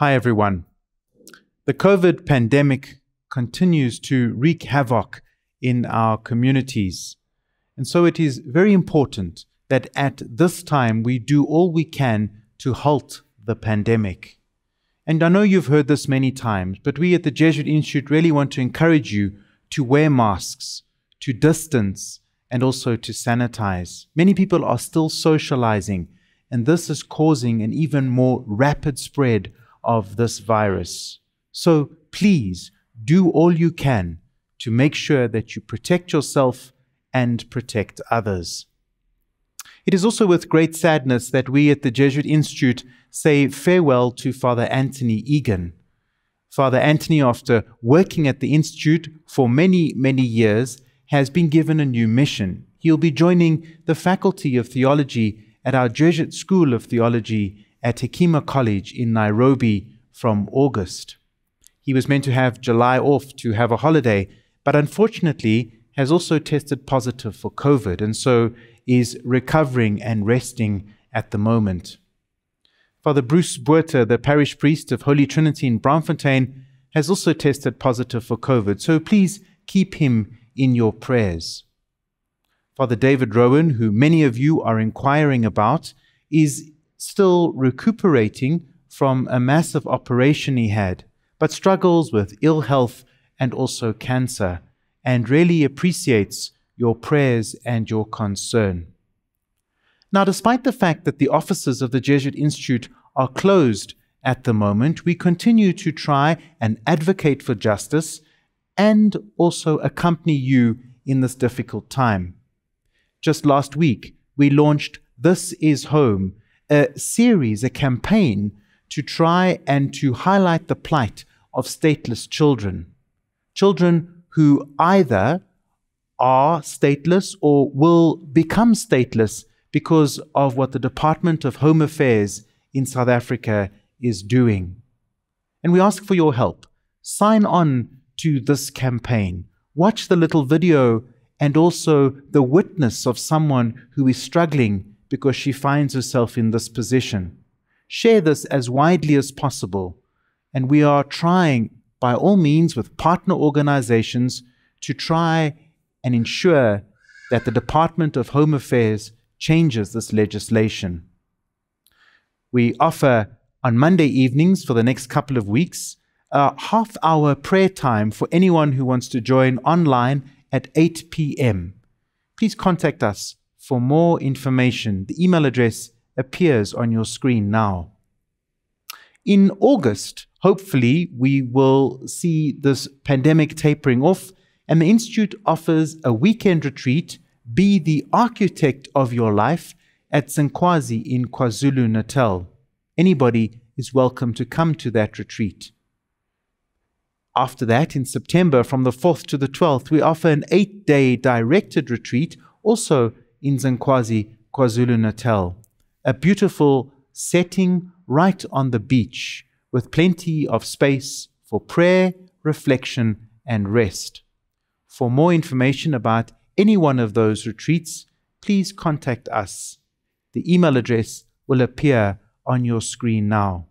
Hi, everyone. The COVID pandemic continues to wreak havoc in our communities. And so it is very important that at this time we do all we can to halt the pandemic. And I know you've heard this many times, but we at the Jesuit Institute really want to encourage you to wear masks, to distance, and also to sanitize. Many people are still socializing, and this is causing an even more rapid spread of this virus. So please do all you can to make sure that you protect yourself and protect others. It is also with great sadness that we at the Jesuit Institute say farewell to Father Anthony Egan. Father Anthony, after working at the Institute for many, many years, has been given a new mission. He'll be joining the Faculty of Theology at our Jesuit School of Theology at Hekima College in Nairobi from August. He was meant to have July off to have a holiday, but unfortunately has also tested positive for COVID and so is recovering and resting at the moment. Father Bruce Botha, the parish priest of Holy Trinity in Braamfontein, has also tested positive for COVID, so please keep him in your prayers. Father David Rowan, who many of you are inquiring about, is still recuperating from a massive operation he had but struggles with ill health and also cancer, and really appreciates your prayers and your concern. Now, despite the fact that the offices of the Jesuit Institute are closed at the moment, we continue to try and advocate for justice and also accompany you in this difficult time. Just last week, we launched This Is Home, a series, a campaign to try and to highlight the plight of stateless children. Children who either are stateless or will become stateless because of what the Department of Home Affairs in South Africa is doing. And we ask for your help. Sign on to this campaign. Watch the little video and also the witness of someone who is struggling because she finds herself in this position. Share this as widely as possible and we are trying, by all means, with partner organizations, to try and ensure that the Department of Home Affairs changes this legislation. We offer on Monday evenings for the next couple of weeks a half hour prayer time for anyone who wants to join online at 8 p.m. Please contact us for more information. The email address appears on your screen now. In August, hopefully, we will see this pandemic tapering off, and the Institute offers a weekend retreat Be the Architect of Your Life at Zinkwazi in KwaZulu Natal. Anybody is welcome to come to that retreat. After that, in September, from the 4th to the 12th, we offer an eight day directed retreat, also in Zinkwazi, KwaZulu Natal. A beautiful setting right on the beach with plenty of space for prayer, reflection, and rest. For more information about any one of those retreats, please contact us. The email address will appear on your screen now.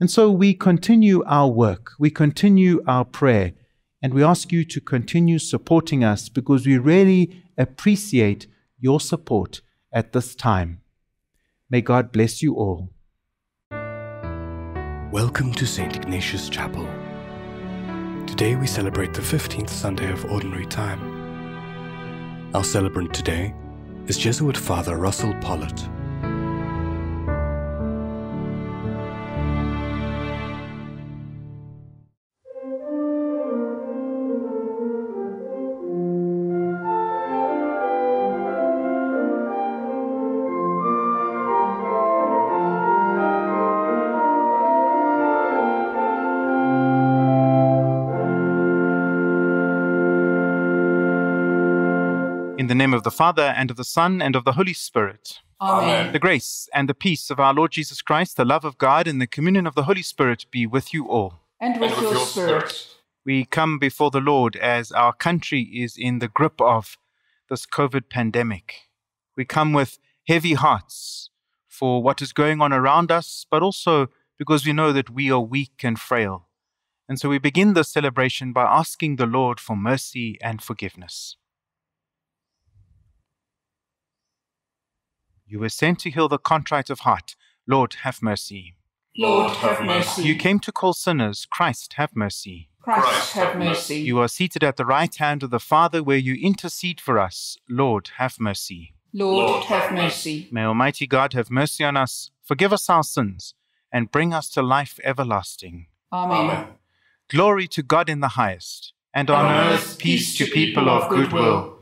And so we continue our work, we continue our prayer, and we ask you to continue supporting us because we really appreciate your support at this time. May God bless you all. Welcome to St. Ignatius Chapel. Today we celebrate the 15th Sunday of Ordinary Time. Our celebrant today is Jesuit Father Russell Pollitt. Name of the Father, and of the Son, and of the Holy Spirit. Amen. The grace and the peace of our Lord Jesus Christ, the love of God, and the communion of the Holy Spirit be with you all. And with, and with your spirit. We come before the Lord as our country is in the grip of this COVID pandemic. We come with heavy hearts for what is going on around us, but also because we know that we are weak and frail. And so we begin this celebration by asking the Lord for mercy and forgiveness. You were sent to heal the contrite of heart. Lord, have mercy. Lord, have mercy. You came to call sinners. Christ, have mercy. Christ, have mercy. You are seated at the right hand of the Father where you intercede for us. Lord, have mercy. Lord, have mercy. May Almighty God have mercy on us, forgive us our sins, and bring us to life everlasting. Amen. Glory to God in the highest, and on earth peace to people of good will.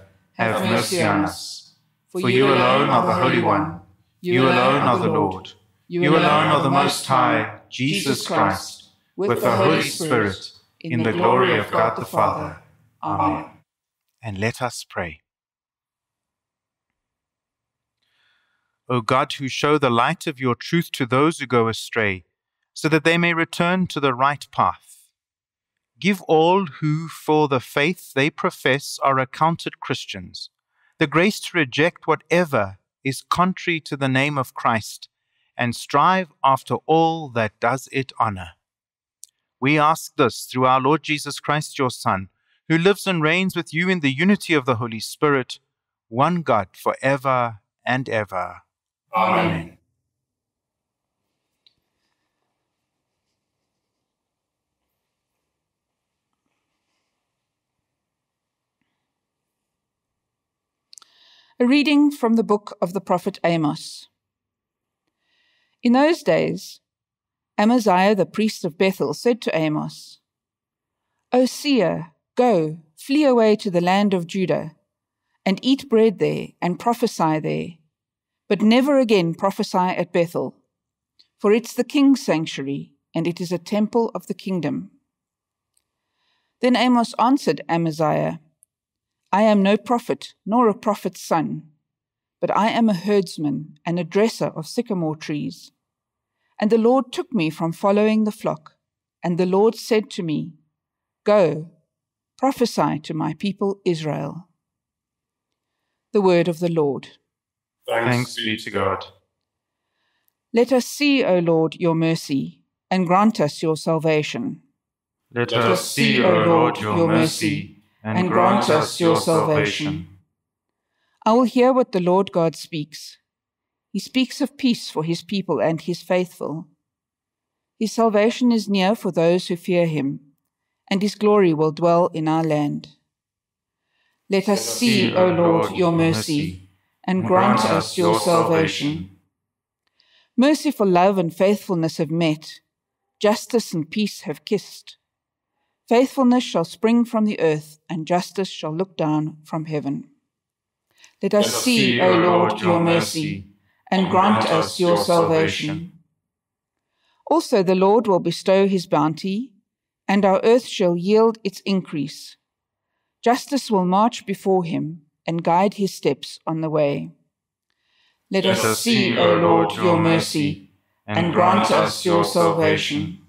Have mercy on us. For you alone are the Holy One. You alone are the Lord. You alone are the Most High, Jesus Christ, with the Holy Spirit, in the glory of God the Father. Amen. And let us pray. O God, who show the light of your truth to those who go astray, so that they may return to the right path. Give all who, for the faith they profess, are accounted Christians, the grace to reject whatever is contrary to the name of Christ, and strive after all that does it honor. We ask this through our Lord Jesus Christ, your Son, who lives and reigns with you in the unity of the Holy Spirit, one God for ever and ever. Amen. A reading from the book of the prophet Amos. In those days, Amaziah the priest of Bethel said to Amos, O seer, go, flee away to the land of Judah, and eat bread there, and prophesy there, but never again prophesy at Bethel, for it's the king's sanctuary, and it is a temple of the kingdom. Then Amos answered Amaziah, I am no prophet, nor a prophet's son, but I am a herdsman and a dresser of sycamore trees. And the Lord took me from following the flock, and the Lord said to me, Go, prophesy to my people Israel. The word of the Lord. Thanks be to God. Let us see, O Lord, your mercy, and grant us your salvation. Let us see, O Lord, your mercy, and grant us your salvation. I will hear what the Lord God speaks. He speaks of peace for his people and his faithful. His salvation is near for those who fear him, and his glory will dwell in our land. Let us see, O Lord, your mercy, and grant us your salvation. Merciful love and faithfulness have met, justice and peace have kissed. Faithfulness shall spring from the earth, and justice shall look down from heaven. Let us see, O Lord, your mercy, and grant us your salvation. Also, the Lord will bestow his bounty, and our earth shall yield its increase. Justice will march before him and guide his steps on the way. Let us see, O Lord, your mercy, and grant us your salvation.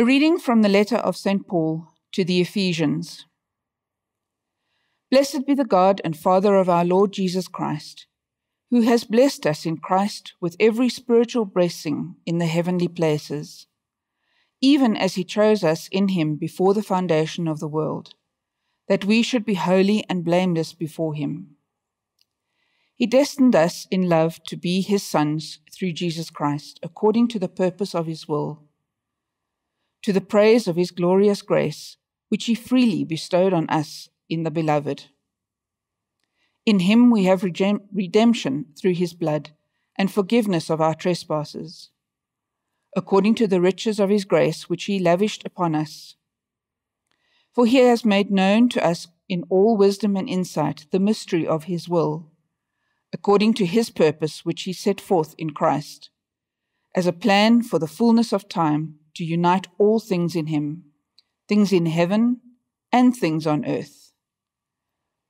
A reading from the letter of St. Paul to the Ephesians. Blessed be the God and Father of our Lord Jesus Christ, who has blessed us in Christ with every spiritual blessing in the heavenly places, even as he chose us in him before the foundation of the world, that we should be holy and blameless before him. He destined us in love to be his sons through Jesus Christ, according to the purpose of his will to the praise of his glorious grace, which he freely bestowed on us in the Beloved. In him we have redemption through his blood and forgiveness of our trespasses, according to the riches of his grace which he lavished upon us. For he has made known to us in all wisdom and insight the mystery of his will, according to his purpose which he set forth in Christ as a plan for the fullness of time to unite all things in him, things in heaven and things on earth.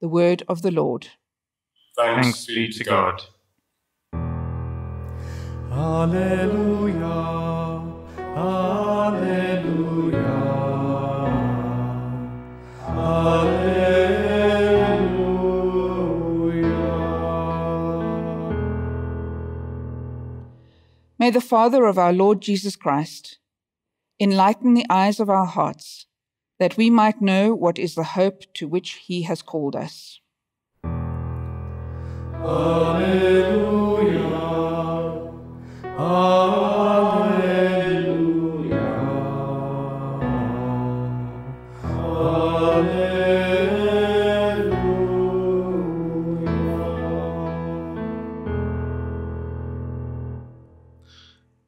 The word of the Lord. Thanks be to God. Alleluia, Alleluia, Alleluia. May the Father of our Lord Jesus Christ enlighten the eyes of our hearts, that we might know what is the hope to which he has called us. Alleluia, Alleluia, Alleluia.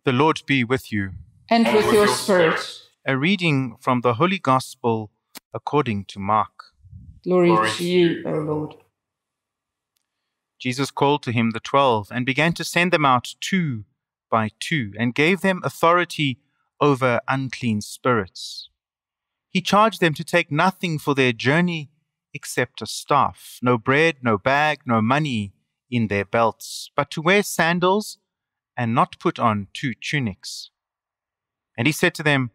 The Lord be with you. And with your spirit, A reading from the Holy Gospel according to Mark. glory Glory to to you, you, O Lord. Jesus called to him the twelve and began to send them out two by two and gave them authority over unclean spirits. He charged them to take nothing for their journey except a staff, no bread, no bag, no money in their belts, but to wear sandals and not put on two tunics. And he said to them,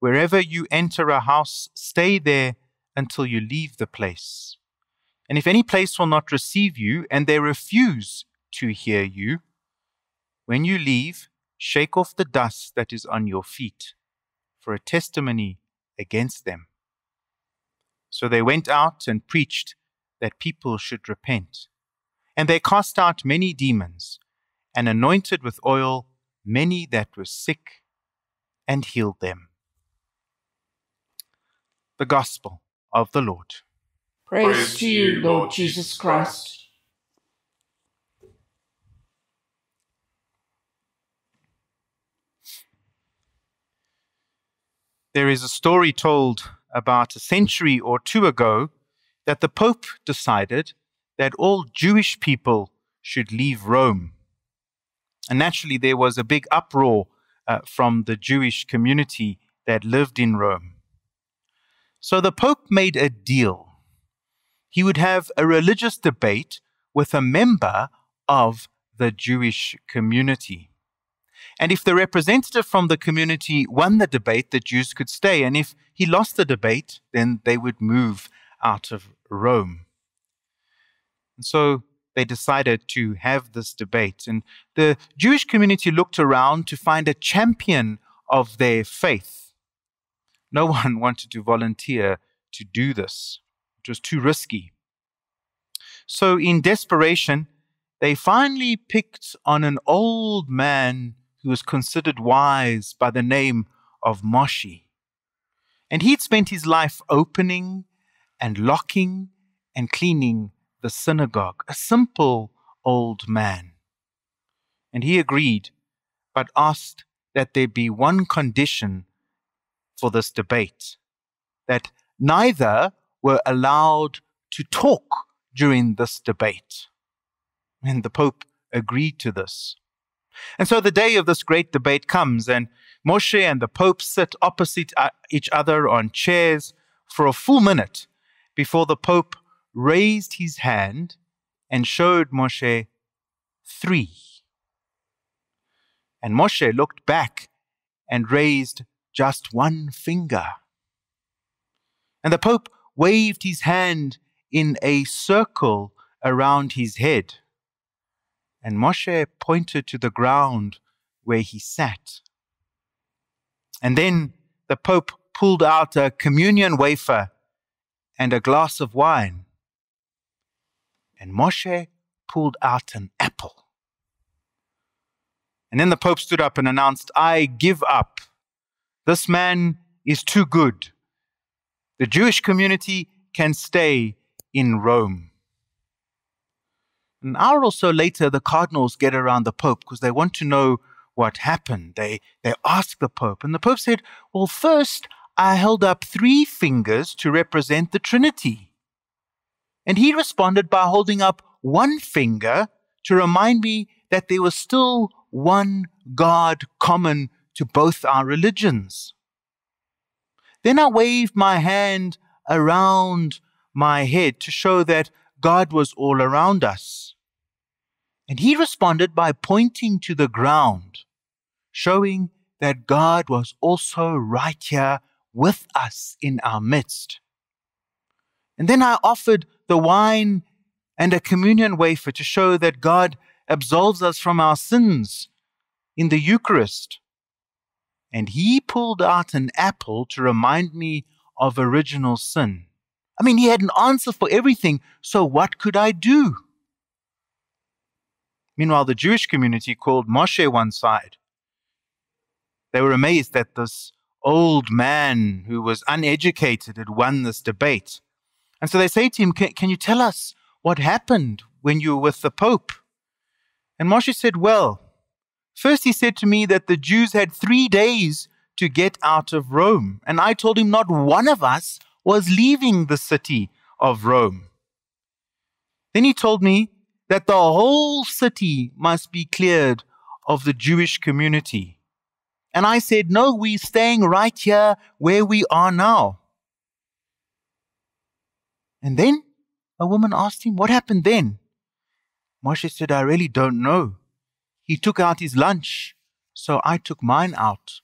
Wherever you enter a house, stay there until you leave the place. And if any place will not receive you, and they refuse to hear you, when you leave, shake off the dust that is on your feet for a testimony against them. So they went out and preached that people should repent. And they cast out many demons and anointed with oil many that were sick and healed them. The Gospel of the Lord. Praise, to you, Lord Jesus Christ. There is a story told about a century or two ago that the Pope decided that all Jewish people should leave Rome. And naturally, there was a big uproar uh, from the Jewish community that lived in Rome. So the Pope made a deal. He would have a religious debate with a member of the Jewish community. And if the representative from the community won the debate, the Jews could stay. And if he lost the debate, then they would move out of Rome. And so they decided to have this debate. And the Jewish community looked around to find a champion of their faith. No one wanted to volunteer to do this, it was too risky. So, in desperation, they finally picked on an old man who was considered wise by the name of Moshe. And he'd spent his life opening and locking and cleaning the synagogue, a simple old man. And he agreed, but asked that there be one condition for this debate that neither were allowed to talk during this debate. And the Pope agreed to this. And so the day of this great debate comes, and Moshe and the Pope sit opposite uh, each other on chairs for a full minute before the Pope raised his hand and showed Moshe three. And Moshe looked back and raised just one finger. And the Pope waved his hand in a circle around his head. And Moshe pointed to the ground where he sat. And then the Pope pulled out a communion wafer and a glass of wine. And Moshe pulled out an apple. And then the Pope stood up and announced, I give up. This man is too good. The Jewish community can stay in Rome. An hour or so later, the cardinals get around the Pope because they want to know what happened. They, they ask the Pope, and the Pope said, Well, first, I held up three fingers to represent the Trinity. And he responded by holding up one finger to remind me that there was still one God common to both our religions. Then I waved my hand around my head to show that God was all around us. And he responded by pointing to the ground, showing that God was also right here with us in our midst. And then I offered the wine and a communion wafer to show that God absolves us from our sins in the Eucharist. And he pulled out an apple to remind me of original sin. I mean, he had an answer for everything, so what could I do? Meanwhile, the Jewish community called Moshe one side. They were amazed that this old man who was uneducated had won this debate. And so they say to him, Can, can you tell us what happened when you were with the Pope? And Moshe said, Well, first he said to me that the Jews had three days to get out of Rome. And I told him not one of us was leaving the city of Rome. Then he told me that the whole city must be cleared of the Jewish community. And I said, No, we're staying right here where we are now. And then a woman asked him, What happened then? Moshe said, I really don't know. He took out his lunch, so I took mine out.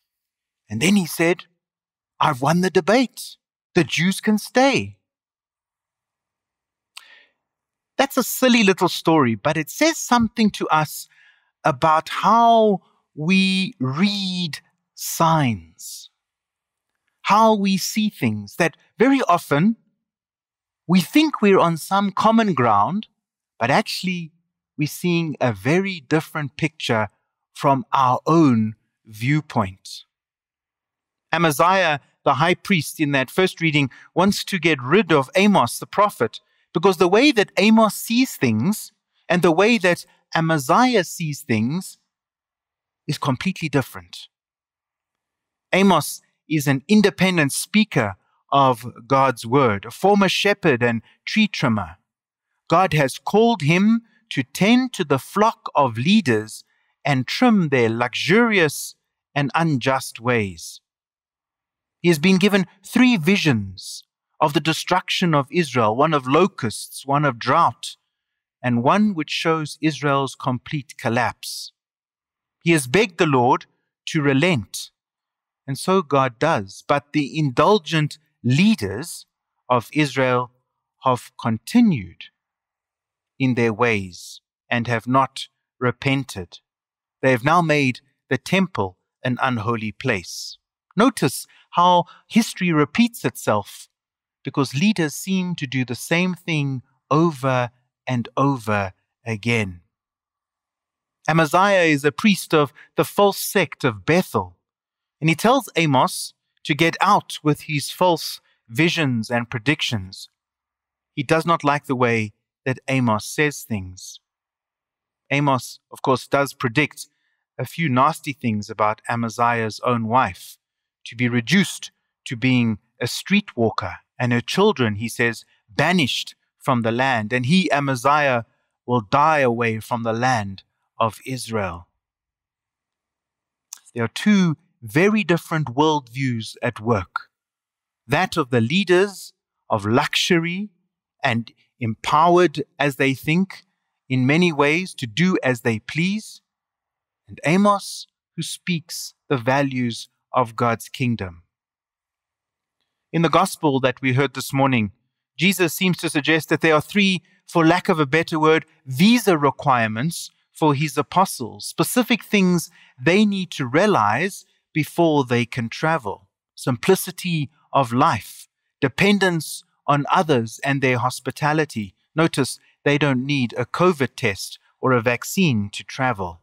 And then he said, I've won the debate. The Jews can stay. That's a silly little story, but it says something to us about how we read signs, how we see things, that very often we think we're on some common ground, but actually we're seeing a very different picture from our own viewpoint. Amaziah, the high priest, in that first reading, wants to get rid of Amos, the prophet, because the way that Amos sees things and the way that Amaziah sees things is completely different. Amos is an independent speaker of God's word, a former shepherd and tree trimmer. God has called him to tend to the flock of leaders and trim their luxurious and unjust ways. He has been given three visions of the destruction of Israel one of locusts, one of drought, and one which shows Israel's complete collapse. He has begged the Lord to relent, and so God does. But the indulgent leaders of Israel have continued in their ways and have not repented. They have now made the temple an unholy place. Notice how history repeats itself because leaders seem to do the same thing over and over again. Amaziah is a priest of the false sect of Bethel, and he tells Amos to get out with his false visions and predictions. He does not like the way that Amos says things. Amos, of course, does predict a few nasty things about Amaziah's own wife to be reduced to being a streetwalker, and her children, he says, banished from the land, and he, Amaziah, will die away from the land of Israel. There are two very different worldviews at work that of the leaders of luxury and empowered as they think in many ways to do as they please, and Amos, who speaks the values of God's kingdom. In the gospel that we heard this morning, Jesus seems to suggest that there are three, for lack of a better word, visa requirements for his apostles, specific things they need to realize before they can travel simplicity of life, dependence on others and their hospitality. Notice they don't need a COVID test or a vaccine to travel.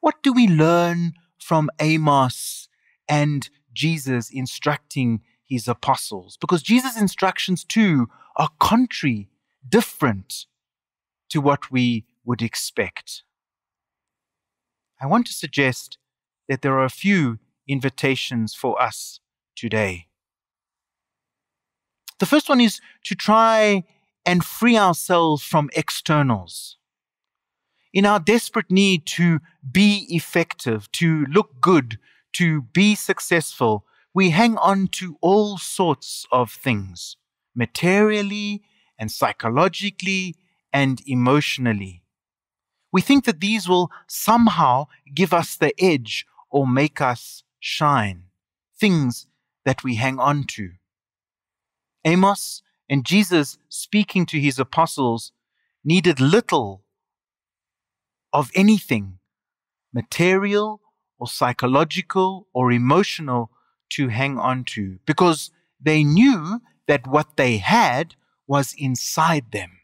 What do we learn from Amos and Jesus instructing his apostles? Because Jesus' instructions too are contrary, different to what we would expect. I want to suggest that there are a few invitations for us today. The first one is to try and free ourselves from externals. in our desperate need to be effective, to look good, to be successful, we hang on to all sorts of things, materially and psychologically and emotionally. We think that these will somehow give us the edge or make us shine, things that we hang on to. Amos and Jesus speaking to his apostles needed little of anything material or psychological or emotional to hang on to because they knew that what they had was inside them.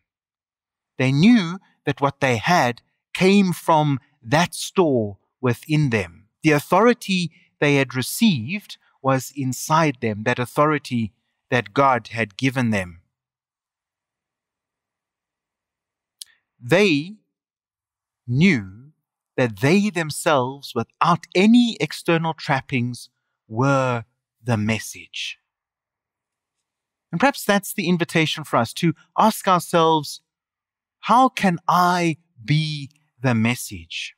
They knew that what they had came from that store within them. The authority they had received was inside them, that authority that God had given them. They knew that they themselves, without any external trappings, were the message. And perhaps that's the invitation for us to ask ourselves how can I be the message?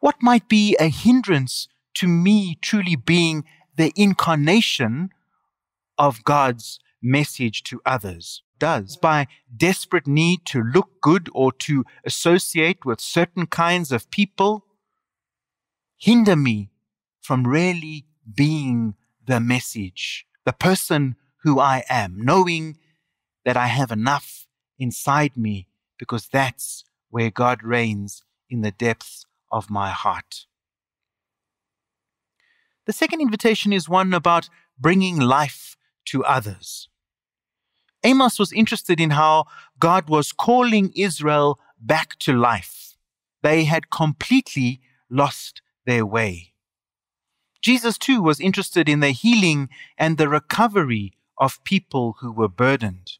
What might be a hindrance to me truly being the incarnation of God's message to others? does by desperate need to look good or to associate with certain kinds of people hinder me from really being the message, the person who I am, knowing that I have enough inside me because that's where God reigns in the depths of my heart. The second invitation is one about bringing life to others. Amos was interested in how God was calling Israel back to life. They had completely lost their way. Jesus, too, was interested in the healing and the recovery of people who were burdened.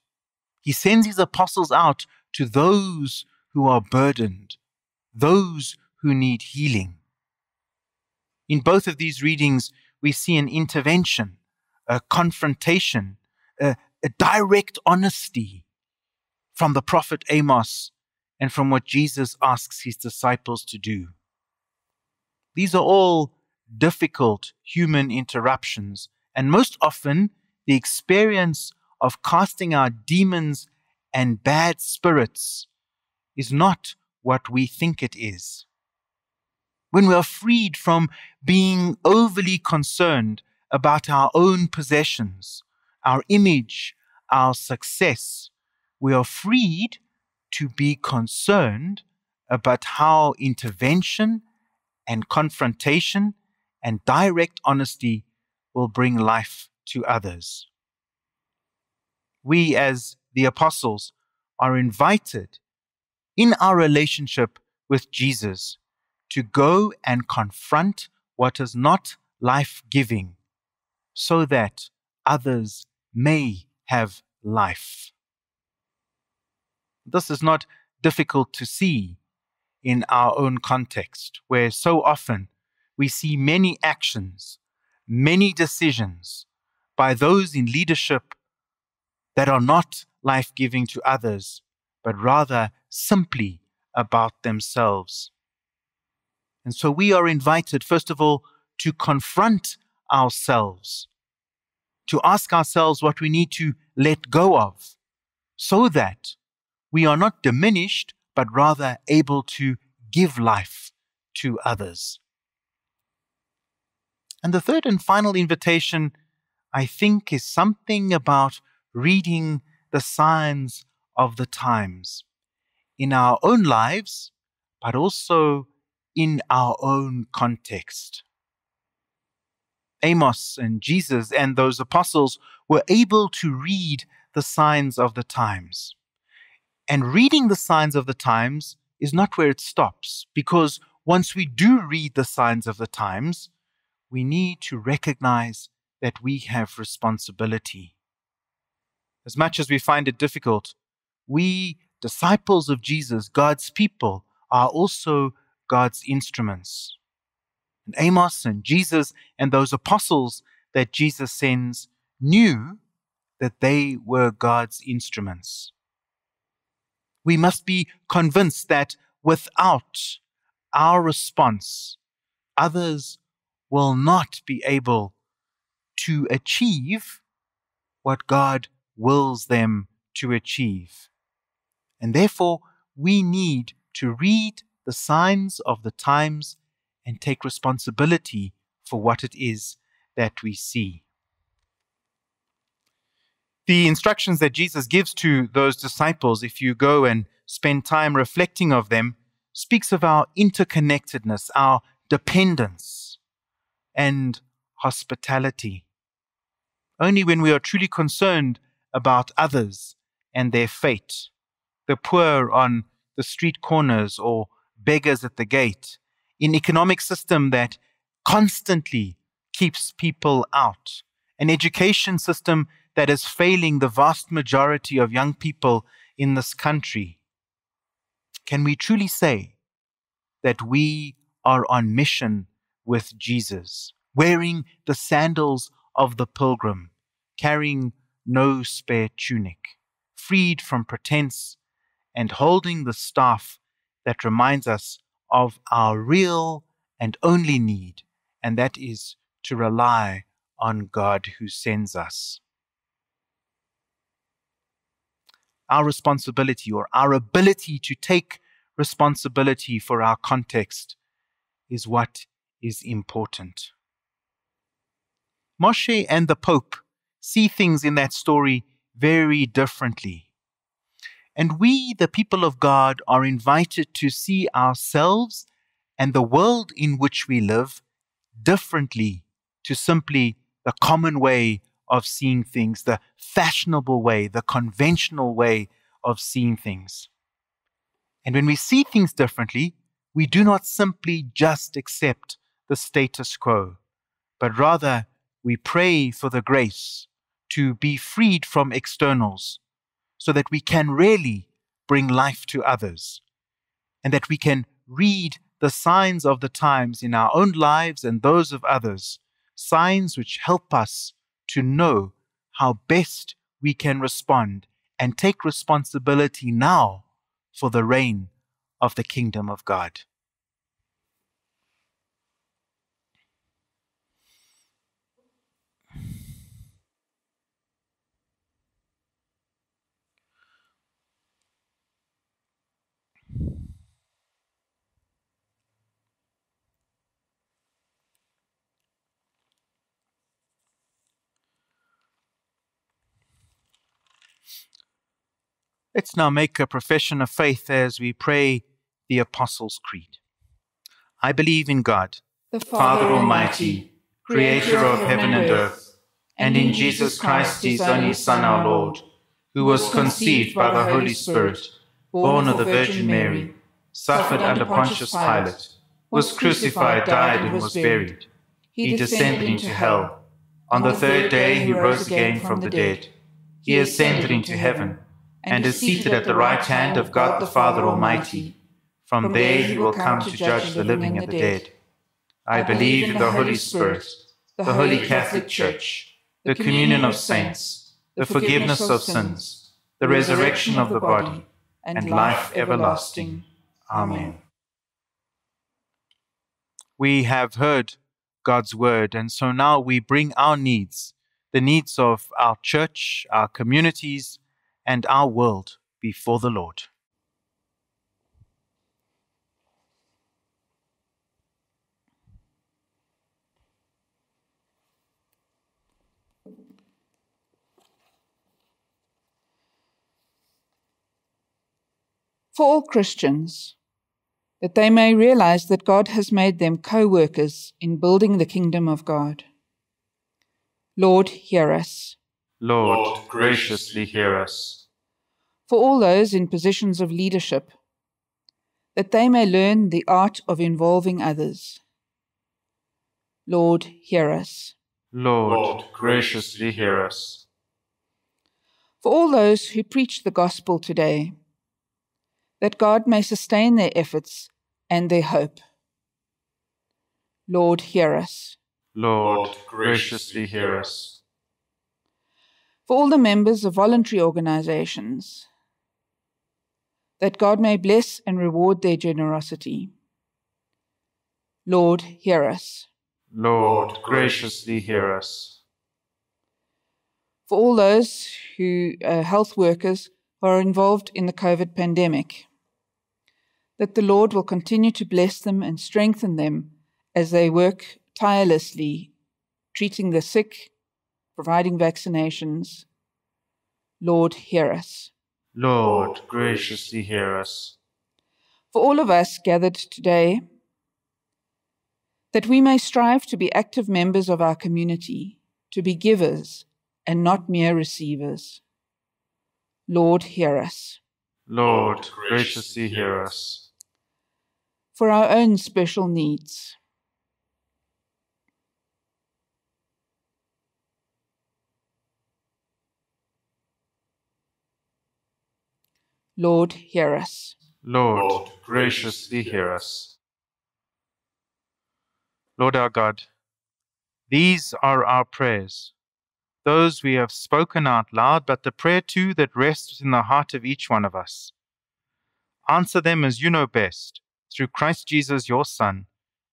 He sends his apostles out to those who are burdened, those who need healing. In both of these readings, we see an intervention, a confrontation, a, a direct honesty from the prophet Amos and from what Jesus asks his disciples to do. These are all difficult human interruptions, and most often the experience of casting out demons and bad spirits is not what we think it is. When we are freed from being overly concerned about our own possessions, our image, our success, we are freed to be concerned about how intervention and confrontation and direct honesty will bring life to others. We, as the apostles, are invited in our relationship with Jesus to go and confront what is not life giving so that others may have life. This is not difficult to see in our own context, where so often we see many actions, many decisions by those in leadership that are not life giving to others, but rather simply about themselves. And so we are invited, first of all, to confront ourselves to ask ourselves what we need to let go of so that we are not diminished, but rather able to give life to others. And the third and final invitation, I think, is something about reading the signs of the times in our own lives, but also in our own context. Amos and Jesus and those apostles were able to read the signs of the times. And reading the signs of the times is not where it stops, because once we do read the signs of the times, we need to recognize that we have responsibility. As much as we find it difficult, we, disciples of Jesus, God's people, are also God's instruments and Amos and Jesus and those apostles that Jesus sends knew that they were God's instruments. We must be convinced that without our response, others will not be able to achieve what God wills them to achieve. And therefore, we need to read the signs of the times and take responsibility for what it is that we see. The instructions that Jesus gives to those disciples, if you go and spend time reflecting of them, speaks of our interconnectedness, our dependence, and hospitality. Only when we are truly concerned about others and their fate, the poor on the street corners or beggars at the gate, an economic system that constantly keeps people out, an education system that is failing the vast majority of young people in this country, can we truly say that we are on mission with Jesus, wearing the sandals of the pilgrim, carrying no spare tunic, freed from pretense, and holding the staff that reminds us of our real and only need, and that is to rely on God who sends us. Our responsibility or our ability to take responsibility for our context is what is important. Moshe and the Pope see things in that story very differently. And we, the people of God, are invited to see ourselves and the world in which we live differently to simply the common way of seeing things, the fashionable way, the conventional way of seeing things. And when we see things differently, we do not simply just accept the status quo, but rather we pray for the grace to be freed from externals so that we can really bring life to others and that we can read the signs of the times in our own lives and those of others, signs which help us to know how best we can respond and take responsibility now for the reign of the kingdom of God. Let's now make a profession of faith as we pray the Apostles' Creed. I believe in God, The Father Almighty, creator of heaven and earth, and in Jesus Christ, his only Son, our Lord, who was conceived by the Holy Spirit, born of the Virgin Mary, suffered under Pontius Pilate, was crucified, died, and was buried. He descended into hell. On the third day he rose again from the dead. He ascended into heaven and is seated at the right hand of God the Father Almighty. From there he will come to judge the living and the dead. I believe in the Holy Spirit, the Holy Catholic Church, the communion of saints, the forgiveness of sins, the resurrection of the body, and life everlasting. Amen. We have heard God's word, and so now we bring our needs, the needs of our church, our communities, and our world before the Lord. For all Christians, that they may realize that God has made them co workers in building the kingdom of God. Lord, hear us. Lord, graciously hear us. For all those in positions of leadership, that they may learn the art of involving others. Lord, hear us. Lord, graciously hear us. For all those who preach the gospel today, that God may sustain their efforts and their hope. Lord, hear us. Lord, graciously hear us. For all the members of voluntary organizations, that God may bless and reward their generosity. Lord, hear us. Lord, graciously hear us. For all those who are health workers who are involved in the COVID pandemic, that the Lord will continue to bless them and strengthen them as they work tirelessly, treating the sick, providing vaccinations. Lord, hear us. Lord, oh, graciously hear us. For all of us gathered today, that we may strive to be active members of our community, to be givers and not mere receivers. Lord, hear us. Lord, graciously hear us. For our own special needs. Lord, hear us. Lord, graciously hear us. Lord our God, these are our prayers, those we have spoken out loud, but the prayer too that rests in the heart of each one of us. Answer them as you know best, through Christ Jesus, your Son,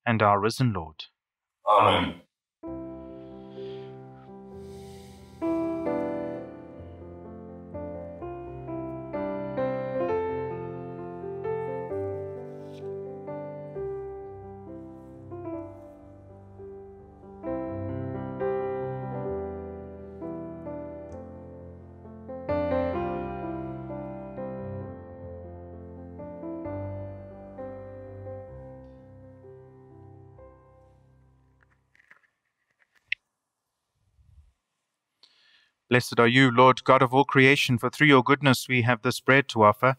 and our risen Lord. Amen. Blessed are you, Lord God of all creation, for through your goodness we have this bread to offer,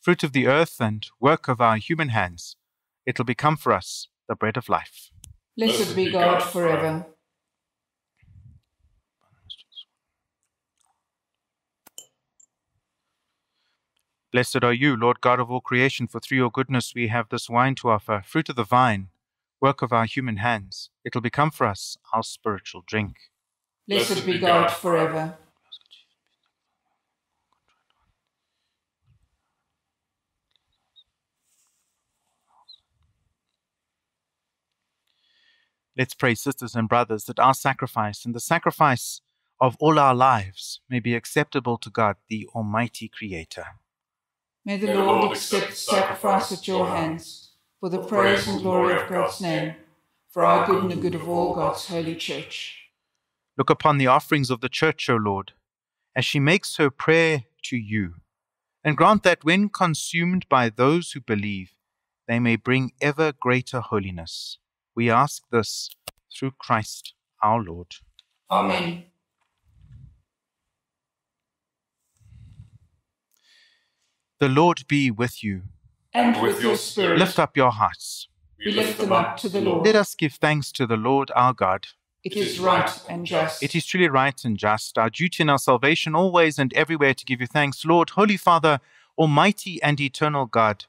fruit of the earth and work of our human hands. It will become for us the bread of life. Blessed be God forever. Blessed are you, Lord God of all creation, for through your goodness we have this wine to offer, fruit of the vine, work of our human hands. It will become for us our spiritual drink. Blessed be God forever. Let's pray, sisters and brothers, that our sacrifice and the sacrifice of all our lives may be acceptable to God, the Almighty Creator. May the Lord accept the sacrifice at your hands for the praise and glory of God's name, for our good and the good of all God's holy church. Look upon the offerings of the church, O Lord, as she makes her prayer to you, and grant that when consumed by those who believe, they may bring ever greater holiness. We ask this through Christ our Lord. Amen. The Lord be with you. And with your spirit, Lift up your hearts. we lift them up to the Lord. Let us give thanks to the Lord our God. It is right and just. It is truly right and just, our duty and our salvation, always and everywhere to give you thanks, Lord, Holy Father, Almighty and eternal God.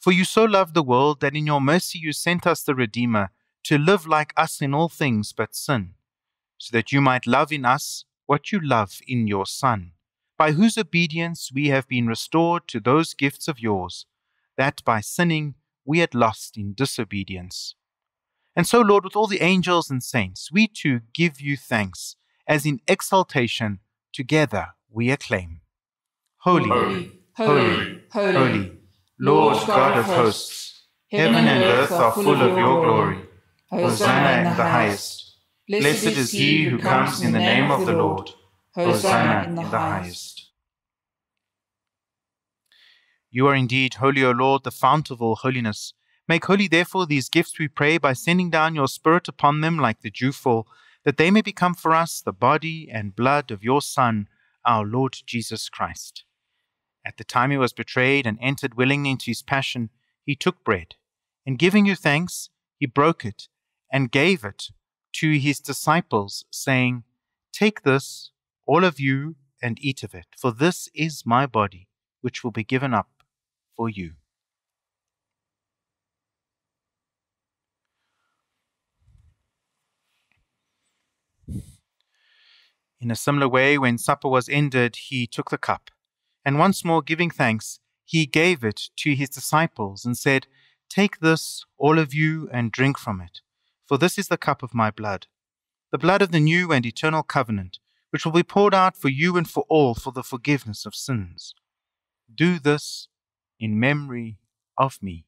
For you so loved the world that in your mercy you sent us the Redeemer to live like us in all things but sin, so that you might love in us what you love in your Son, by whose obedience we have been restored to those gifts of yours, that by sinning we had lost in disobedience. And so, Lord, with all the angels and saints, we too give you thanks, as in exaltation together we acclaim. Holy, Holy, holy, holy, holy, Lord God of hosts, heaven and earth are full of your glory. Hosanna in the highest. Blessed is he who comes in the name of the Lord. Hosanna in the highest. You are indeed holy, O Lord, the fount of all holiness. Make holy, therefore, these gifts, we pray, by sending down your Spirit upon them like the dewfall, that they may become for us the body and blood of your Son, our Lord Jesus Christ. At the time he was betrayed and entered willingly into his passion, he took bread, and giving you thanks, he broke it and gave it to his disciples, saying, Take this, all of you, and eat of it, for this is my body, which will be given up for you. In a similar way, when supper was ended, he took the cup, and once more giving thanks, he gave it to his disciples and said, Take this, all of you, and drink from it, for this is the cup of my blood, the blood of the new and eternal covenant, which will be poured out for you and for all for the forgiveness of sins. Do this in memory of me.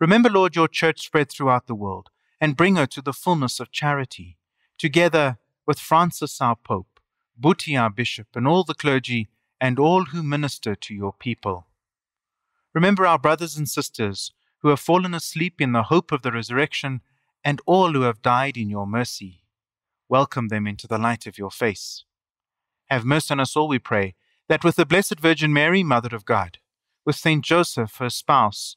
Remember, Lord, your church spread throughout the world, and bring her to the fullness of charity, together with Francis our Pope, Buti our Bishop, and all the clergy, and all who minister to your people. Remember our brothers and sisters who have fallen asleep in the hope of the resurrection, and all who have died in your mercy. Welcome them into the light of your face. Have mercy on us all, we pray, that with the Blessed Virgin Mary, Mother of God, with Saint Joseph, her spouse,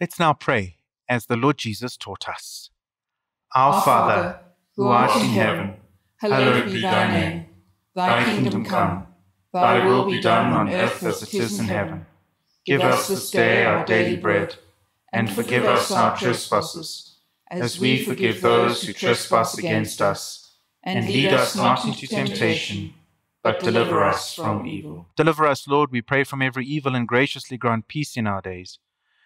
Let's now pray as the Lord Jesus taught us. Our Father, who art in heaven, hallowed be thy name. Thy kingdom come, thy will be done on earth as it is in heaven. Give us this day our daily bread, and forgive us our trespasses, as we forgive those who trespass against us. And lead us not into temptation, but deliver us from evil. Deliver us, Lord, we pray, from every evil, and graciously grant peace in our days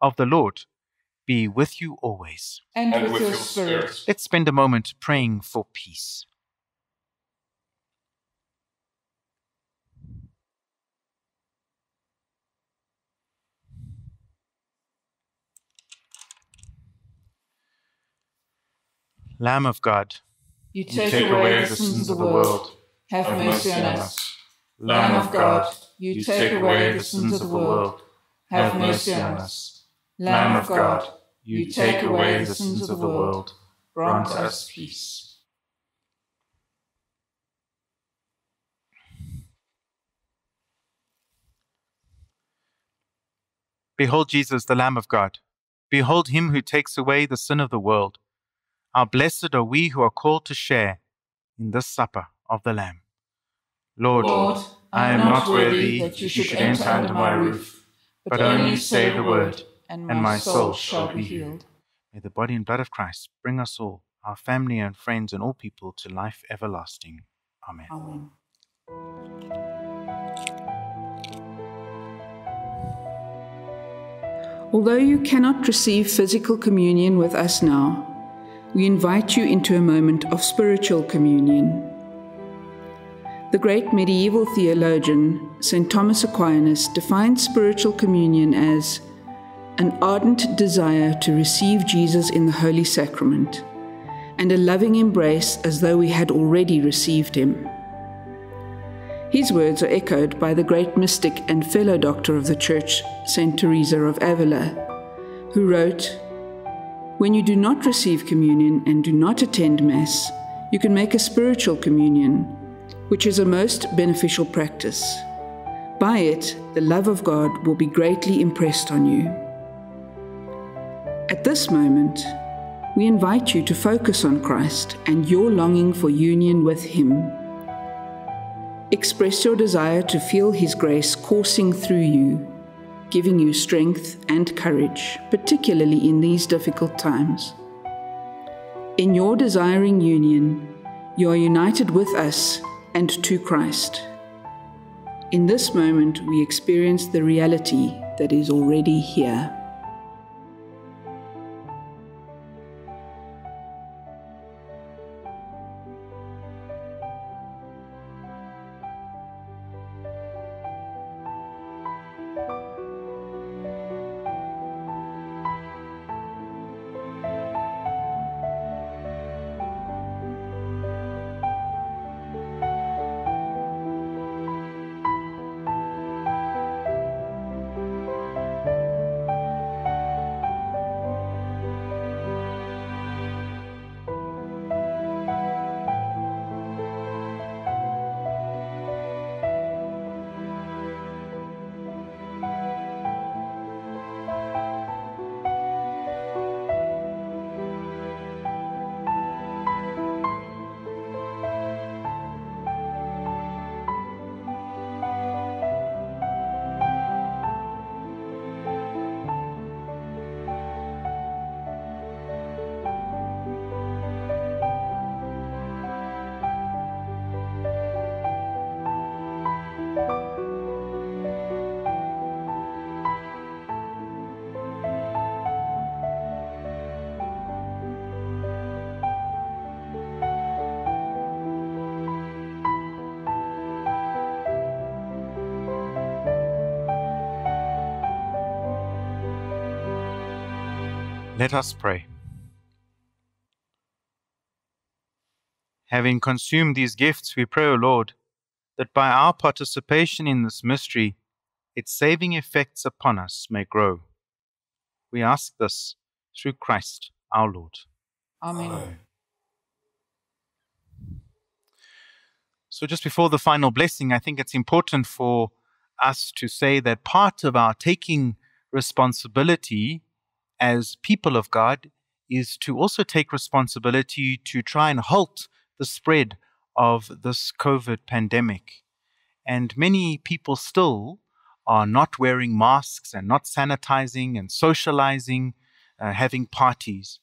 of the Lord be with you always. And, and with, with, your spirit. spirit. Let's spend a moment praying for peace. Lamb of God, you take, you take away the sins of the world. Have, Have mercy on us. Lamb of God, you take away the sins of the world. Have mercy on us. Lamb of God, you take away the sins of the world, grant us peace. Behold Jesus, the Lamb of God. Behold him who takes away the sin of the world. How blessed are we who are called to share in this supper of the Lamb. Lord, Lord I am not worthy that you should enter under my roof, but only say the word and my, and my soul, shall be healed. May the body and blood of Christ bring us all, our family and friends, and all people to life everlasting. Amen. Amen. Although you cannot receive physical communion with us now, we invite you into a moment of spiritual communion. The great medieval theologian, St. Thomas Aquinas, defines spiritual communion as an ardent desire to receive Jesus in the Holy Sacrament, and a loving embrace as though we had already received him. His words are echoed by the great mystic and fellow doctor of the Church, St. Teresa of Avila, who wrote, When you do not receive communion and do not attend Mass, you can make a spiritual communion, which is a most beneficial practice. By it, the love of God will be greatly impressed on you. At this moment, we invite you to focus on Christ and your longing for union with Him. Express your desire to feel His grace coursing through you, giving you strength and courage, particularly in these difficult times. In your desiring union, you are united with us and to Christ. In this moment, we experience the reality that is already here. Let us pray. Having consumed these gifts, we pray, O Lord, that by our participation in this mystery, its saving effects upon us may grow. We ask this through Christ our Lord. Amen. So, just before the final blessing, I think it's important for us to say that part of our taking responsibility as people of God is to also take responsibility to try and halt the spread of this COVID pandemic. And many people still are not wearing masks and not sanitizing and socializing, uh, having parties.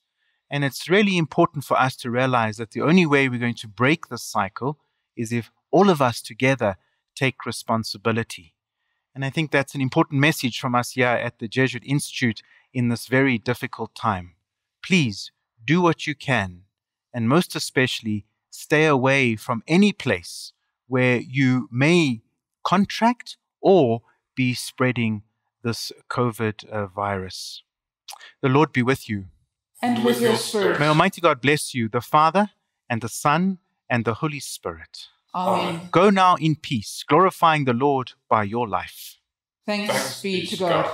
And it's really important for us to realize that the only way we're going to break this cycle is if all of us together take responsibility. And I think that's an important message from us here at the Jesuit Institute in this very difficult time. Please do what you can, and most especially, stay away from any place where you may contract or be spreading this COVID uh, virus. The Lord be with you. And with your spirit. May Almighty God bless you, the Father, and the Son, and the Holy Spirit. Amen. Go now in peace, glorifying the Lord by your life. Thanks be to God.